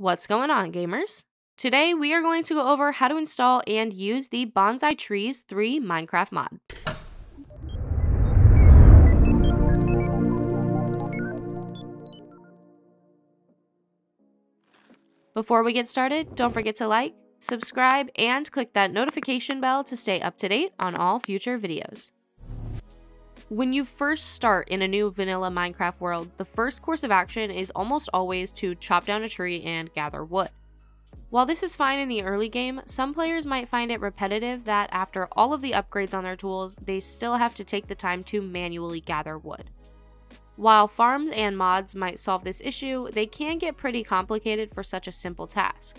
What's going on, gamers? Today we are going to go over how to install and use the Bonsai Trees 3 Minecraft mod. Before we get started, don't forget to like, subscribe, and click that notification bell to stay up to date on all future videos. When you first start in a new vanilla Minecraft world, the first course of action is almost always to chop down a tree and gather wood. While this is fine in the early game, some players might find it repetitive that after all of the upgrades on their tools, they still have to take the time to manually gather wood. While farms and mods might solve this issue, they can get pretty complicated for such a simple task.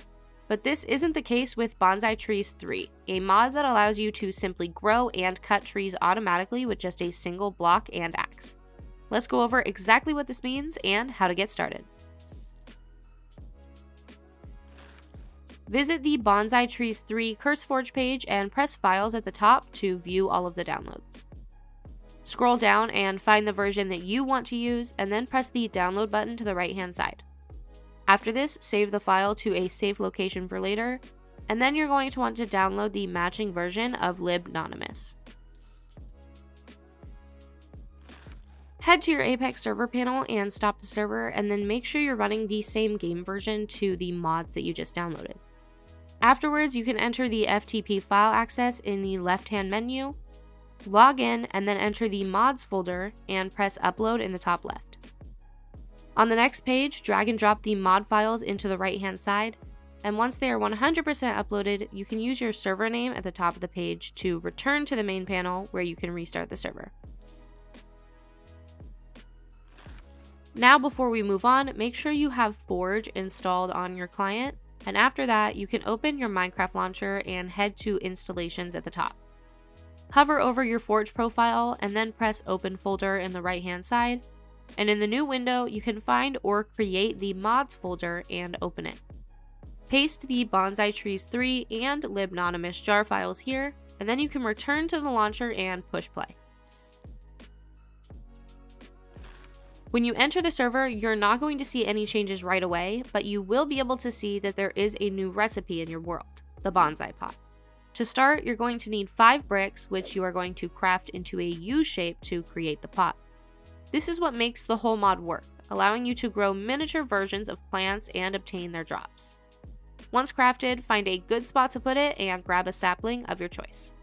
But this isn't the case with Bonsai Trees 3, a mod that allows you to simply grow and cut trees automatically with just a single block and axe. Let's go over exactly what this means and how to get started. Visit the Bonsai Trees 3 CurseForge page and press Files at the top to view all of the downloads. Scroll down and find the version that you want to use, and then press the download button to the right hand side. After this, save the file to a safe location for later, and then you're going to want to download the matching version of libnonymous. Head to your Apex server panel and stop the server, and then make sure you're running the same game version to the mods that you just downloaded. Afterwards, you can enter the FTP file access in the left-hand menu, log in, and then enter the mods folder and press upload in the top left. On the next page, drag and drop the mod files into the right hand side, and once they are 100% uploaded, you can use your server name at the top of the page to return to the main panel where you can restart the server. Now before we move on, make sure you have Forge installed on your client, and after that, you can open your Minecraft launcher and head to installations at the top. Hover over your Forge profile and then press open folder in the right hand side and in the new window, you can find or create the mods folder and open it. Paste the Bonsai Trees 3 and libnonymous jar files here, and then you can return to the launcher and push play. When you enter the server, you're not going to see any changes right away, but you will be able to see that there is a new recipe in your world, the bonsai pot. To start, you're going to need 5 bricks, which you are going to craft into a U shape to create the pot. This is what makes the whole mod work, allowing you to grow miniature versions of plants and obtain their drops. Once crafted, find a good spot to put it and grab a sapling of your choice.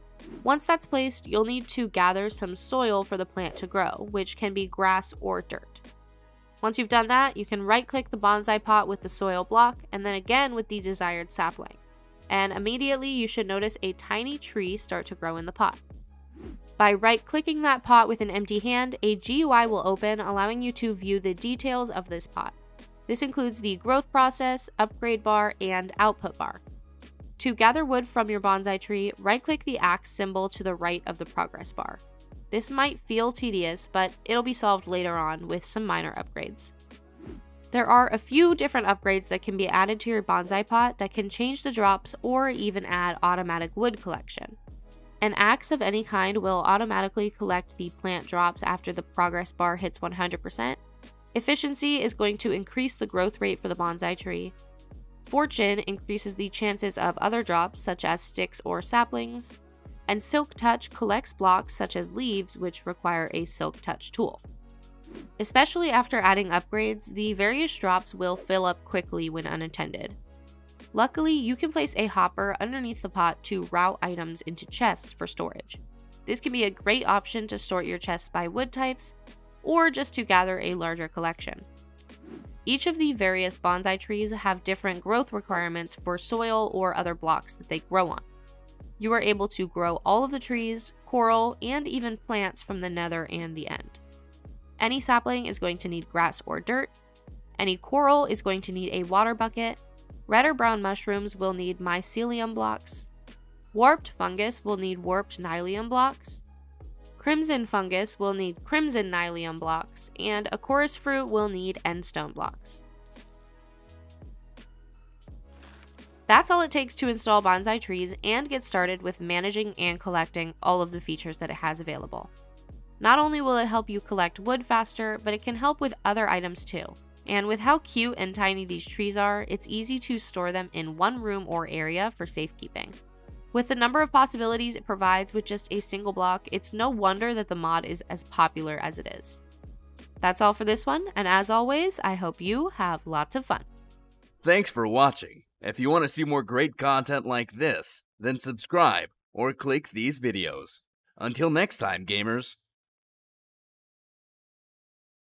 Once that's placed, you'll need to gather some soil for the plant to grow, which can be grass or dirt. Once you've done that, you can right click the bonsai pot with the soil block and then again with the desired sapling. And immediately you should notice a tiny tree start to grow in the pot. By right-clicking that pot with an empty hand, a GUI will open, allowing you to view the details of this pot. This includes the growth process, upgrade bar, and output bar. To gather wood from your bonsai tree, right-click the axe symbol to the right of the progress bar. This might feel tedious, but it'll be solved later on with some minor upgrades. There are a few different upgrades that can be added to your bonsai pot that can change the drops or even add automatic wood collection. An axe of any kind will automatically collect the plant drops after the progress bar hits 100%. Efficiency is going to increase the growth rate for the bonsai tree. Fortune increases the chances of other drops, such as sticks or saplings. And Silk Touch collects blocks such as leaves, which require a Silk Touch tool. Especially after adding upgrades, the various drops will fill up quickly when unattended. Luckily, you can place a hopper underneath the pot to route items into chests for storage. This can be a great option to sort your chests by wood types, or just to gather a larger collection. Each of the various bonsai trees have different growth requirements for soil or other blocks that they grow on. You are able to grow all of the trees, coral, and even plants from the nether and the end. Any sapling is going to need grass or dirt. Any coral is going to need a water bucket, Red or brown mushrooms will need mycelium blocks. Warped fungus will need warped nylium blocks. Crimson fungus will need crimson nylium blocks, and a chorus fruit will need endstone blocks. That's all it takes to install bonsai trees and get started with managing and collecting all of the features that it has available. Not only will it help you collect wood faster, but it can help with other items too. And with how cute and tiny these trees are, it's easy to store them in one room or area for safekeeping. With the number of possibilities it provides with just a single block, it's no wonder that the mod is as popular as it is. That's all for this one, and as always, I hope you have lots of fun. Thanks for watching. If you want to see more great content like this, then subscribe or click these videos. Until next time, gamers.